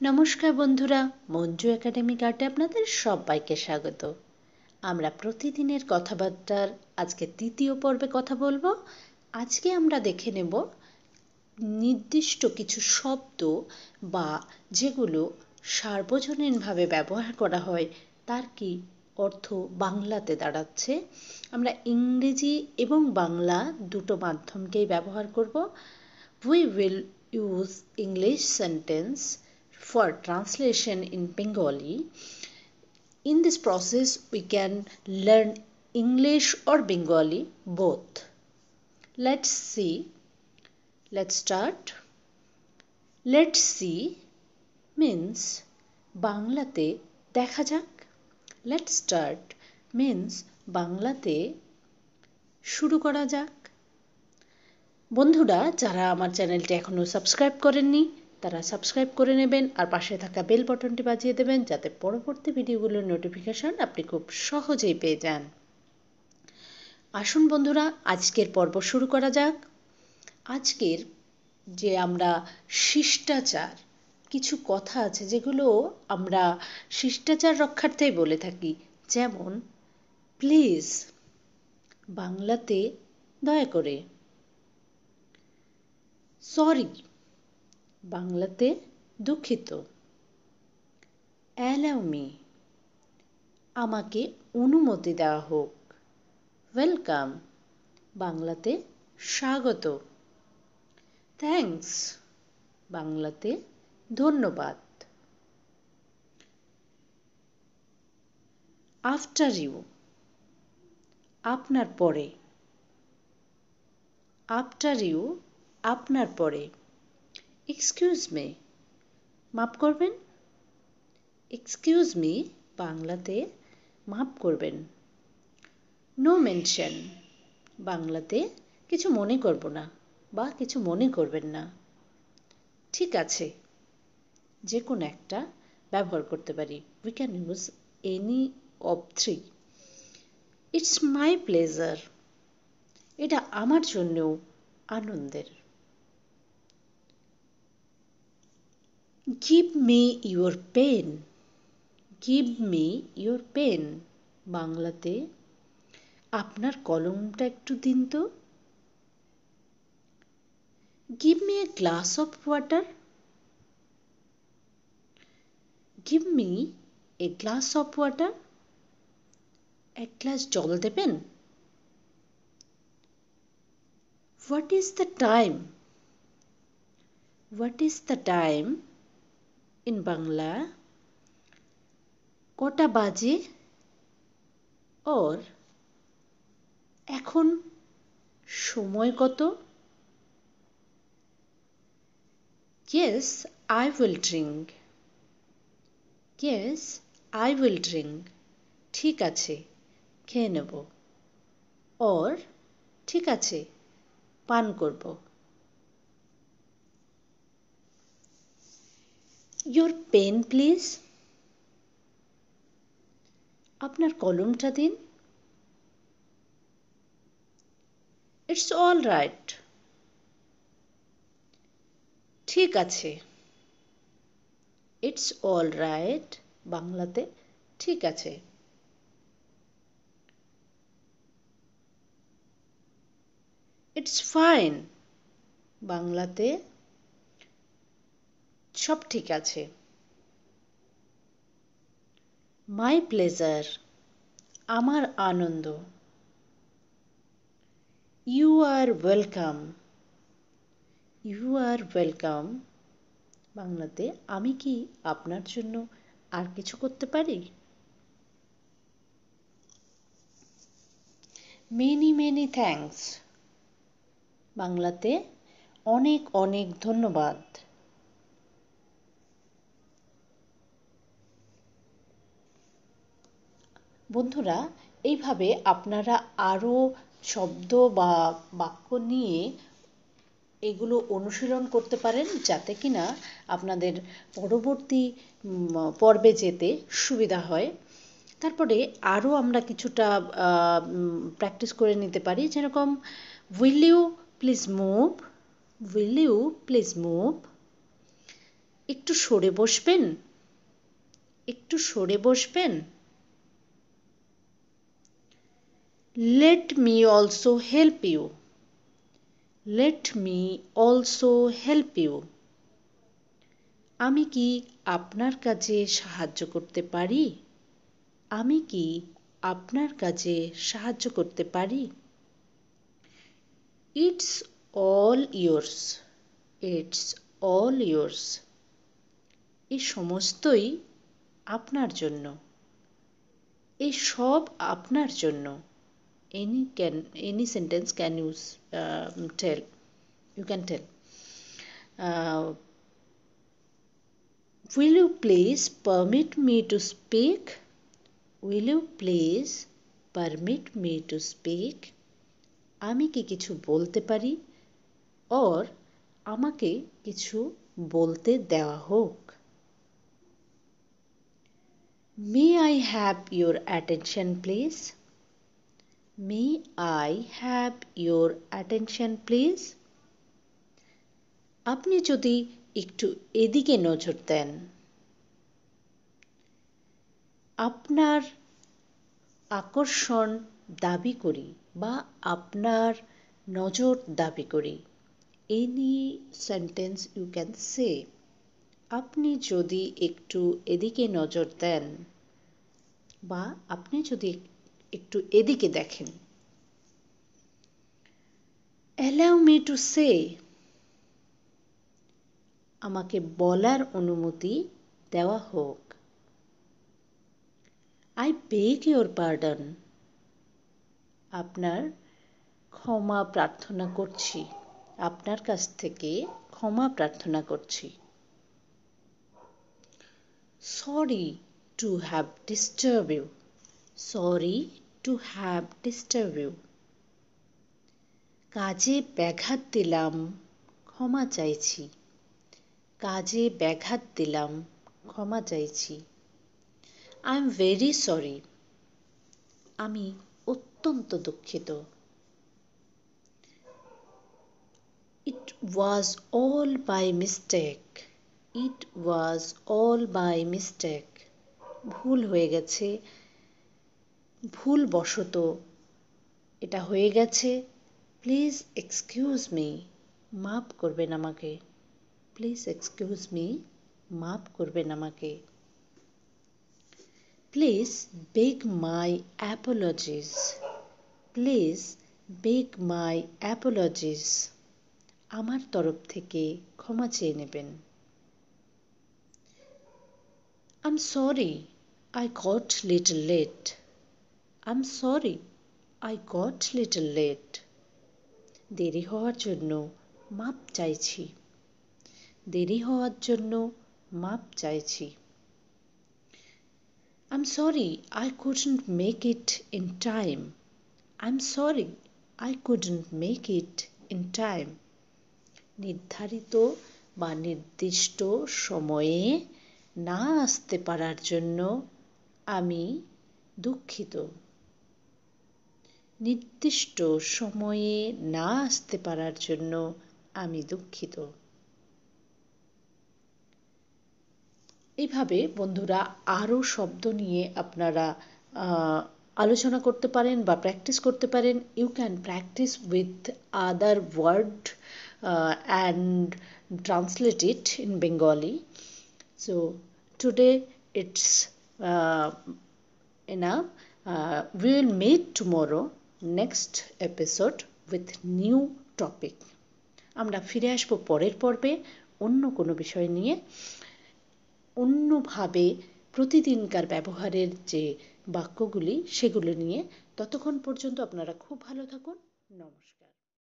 নমস্কার বন্ধুরা, মঞ্জু একাডেমি আর্টে আপনাদের সবাইকে স্বাগত। আমরা প্রতিদিনের কথাবার্তার আজকে তৃতীয় পর্বে কথা বলব। আজকে আমরা দেখে নেব নির্দিষ্ট কিছু শব্দ বা যেগুলো সার্বজনীনভাবে ব্যবহার করা হয়, তার কি অর্থ বাংলাতে দাঁড়াচ্ছে। আমরা ইংরেজি এবং বাংলা দুটো মাধ্যমকেই ব্যবহার করব। We will use English sentence for translation in Bengali. In this process, we can learn English or Bengali both. Let's see. Let's start. Let's see means বাংলাতে দেখা যাক লেট স্টার্ট মিন্স বাংলাতে শুরু করা যাক বন্ধুরা যারা আমার চ্যানেলটি এখনও সাবস্ক্রাইব করেননি তারা সাবস্ক্রাইব করে নেবেন আর পাশে থাকা বেল বটনটি বাজিয়ে দেবেন যাতে পরবর্তী ভিডিওগুলোর নোটিফিকেশন আপনি খুব সহজেই পেয়ে যান। আসুন বন্ধুরা, আজকের পর্ব শুরু করা যাক। আজকের যে আমরা শিষ্টাচার, কিছু কথা আছে যেগুলো আমরা শিষ্টাচার রক্ষার্থেই বলে থাকি। যেমন, প্লিজ বাংলাতে দয়া করে। সরি বাংলাতে দুঃখিত। অ্যালাউ মি আমাকে অনুমতি দেওয়া হোক। ওয়েলকাম বাংলাতে স্বাগত। থ্যাংকস বাংলাতে ধন্যবাদ। আফটার ইউ আপনার পরে। আফটার ইউ আপনার পরে। এক্সকিউজ মি মাপ করবেন? এক্সকিউজ মি বাংলাতে মাপ করবেন। নো মেনশন বাংলাতে কিছু মনে করব না বা কিছু মনে করবেন না। ঠিক আছে, যে কোনো একটা ব্যবহার করতে পারি। We can use any of three it's my pleasure এটা আমার জন্যও আনন্দের। Give me your pen give me your pen বাংলাতে, আপনার কলমটা একটু দিন তো। Give me a glass of water give me a glass of water এক গ্লাস জল দেবেন? What is the time what is the time in Bangla, কটা বাজে? ওর এখন সময় কত? Yes I will drink yes I will drink ঠিক আছে, খেয়ে নেব। ওর ঠিক আছে, পান করব। ইয়োর পেন প্লিজ আপনার কলমটা দিন। ইটস অল রাইট ঠিক আছে। ইটস অল রাইট বাংলাতে ঠিক আছে। ইটস ফাইন বাংলাতে সব ঠিক আছে। মাই প্লেজার আমার আনন্দ। You are welcome you are welcome বাংলাতে আমি কি আপনার জন্য আর কিছু করতে পারি? মেনি মেনি থ্যাংকস বাংলাতে অনেক অনেক ধন্যবাদ। বন্ধুরা, এইভাবে আপনারা আরও শব্দ বা বাক্য নিয়ে এগুলো অনুশীলন করতে পারেন যাতে কিনা আপনাদের পরবর্তী পর্বে যেতে সুবিধা হয়। তারপরে আরও আমরা কিছুটা প্র্যাকটিস করে নিতে পারি। যেরকম will you please move will you please move একটু সরে বসবেন? একটু সরে বসবেন? Let me also help you let me also help you আমি কি আপনার কাজে সাহায্য করতে পারি? আমি কি আপনার কাজে সাহায্য করতে পারি? It's all yours it's all yours এই সমস্তই আপনার জন্য। এই সব আপনার জন্য। Any can any sentence can use tell you can tell will you please permit me to speak? Will you please permit me to speak? আমি কি কিছু বলতে পারি? অর আমাকে কিছু বলতে দেওয়া হোক? May I have your attention please may I have your attention please আপনি যদি একটু এদিকে নজর দেন। আপনার আকর্ষণ দাবি করি বা আপনার নজর দাবি করি। Any sentence you can say আপনি যদি একটু এদিকে নজর দেন বা আপনি যদি একটু এদিকে দেখেন। অ্যালাউ মি টু সে আমাকে বলার অনুমতি দেওয়া হোক। আই বেগ ইউর পার্ডন আপনার ক্ষমা প্রার্থনা করছি। আপনার কাছ থেকে ক্ষমা প্রার্থনা করছি। Sorry to have disturb you sorry to have disturb you কাজে ব্যাঘাত দিলাম, ক্ষমা চাইছি। কাজে ব্যাঘাত দিলাম, ক্ষমা চাইছি। আই এম ভেরি সরি আমি অত্যন্ত দুঃখিত। It was all by mistake it was all by mistake ভুল হয়ে গেছে। ভুল বশত এটা হয়ে গেছে প্লিজ এক্সকিউজ মি মাফ করবেন আমাকে প্লিজ এক্সকিউজ মি মাফ করবেন আমাকে। Please beg my apologies please beg my apologies আমার তরফ থেকে ক্ষমা চেয়ে নেবেন। I'm sorry I got little late I'm sorry I got little late দেরি হওয়ার জন্য মাপ চাইছি। দেরি হওয়ার জন্য মাপ চাইছি। I'm sorry I couldn't make it in time I am sorry I couldn't make it in time নির্ধারিত বা নির্দিষ্ট সময়ে না আসতে পারার জন্য আমি দুঃখিত। নির্দিষ্ট সময়ে না আসতে পারার জন্য আমি দুঃখিত। এইভাবে বন্ধুরা আরও শব্দ নিয়ে আপনারা আলোচনা করতে পারেন বা প্র্যাকটিস করতে পারেন। You can practice with other word and translate it in Bengali so today it's we will meet tomorrow. Next episode with new topic আমরা ফিরে আসব পরের পর্বে অন্য কোনো বিষয় নিয়ে। অন্যভাবে প্রতিদিনকার ব্যবহারের যে বাক্যগুলি, সেগুলো নিয়ে ততক্ষণ পর্যন্ত আপনারা খুব ভালো থাকুন। নমস্কার।